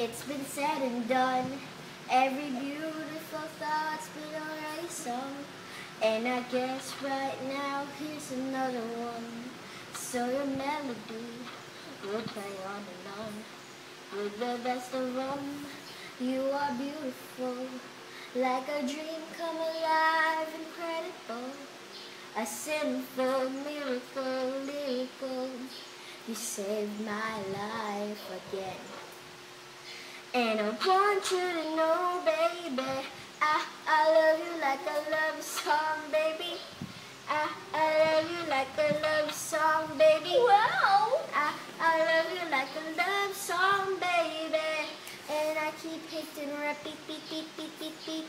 It's been said and done. Every beautiful thought's been already sung. And I guess right now here's another one. So your melody will play on and on. With the best of them, you are beautiful. Like a dream come alive, incredible. A sinful miracle, lyrical. You saved my life again. And I want you to know, baby, I, I love you like a love song, baby. I, I love you like a love song, baby. Wow! I, I love you like a love song, baby. And I keep hitting repeat, beat, beat, beat, beat, beat.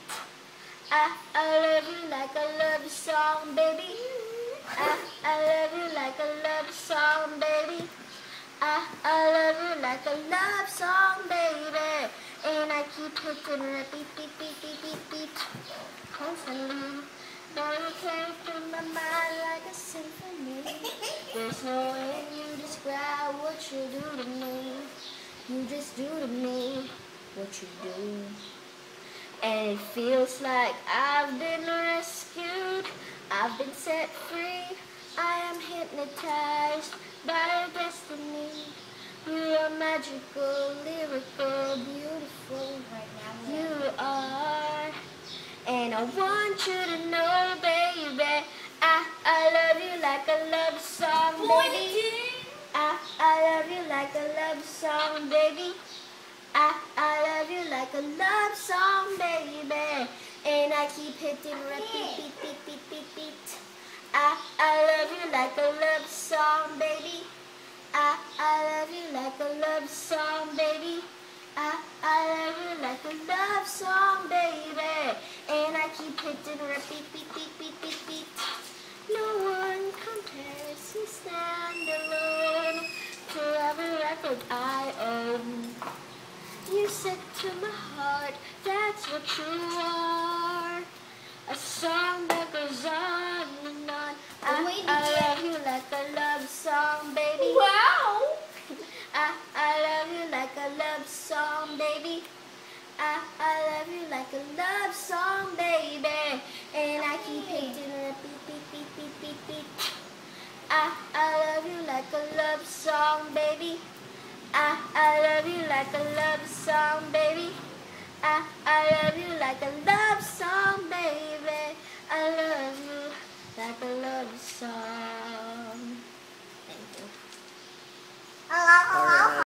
I, I love you like a love song, baby. I, I love you like a love song, baby. I, I love you like a love song, baby. I keep hitting repeat, beat, beat, beat, beat, beat. Constantly. Now you came through my mind like a symphony. There's no way you describe what you do to me. You just do to me what you do. And it feels like I've been rescued. I've been set free. I am hypnotized by destiny. You are magical, lyrical, beautiful. Right now, You are. And I want you to know, baby, I, I love you like a love song, baby. I, I love you like a love song, baby. I, I love you like a love song, baby. And I keep hitting repeat, beat, beat, beat, beat, beat. Love song, baby. I, I love you like a love song, baby. And I keep hitting repeat, beat, beat, beat, beat, beat. No one compares, you stand alone. To every record I own. You said to my heart, that's what you are. I, I love you like a love song, baby. And I keep hitting it, beat, beat, beat, beat, beat, beat. I, I love you like a love song, baby. I, I love you like a love song, baby. I, I love you like a love song, baby. I love you like a love song.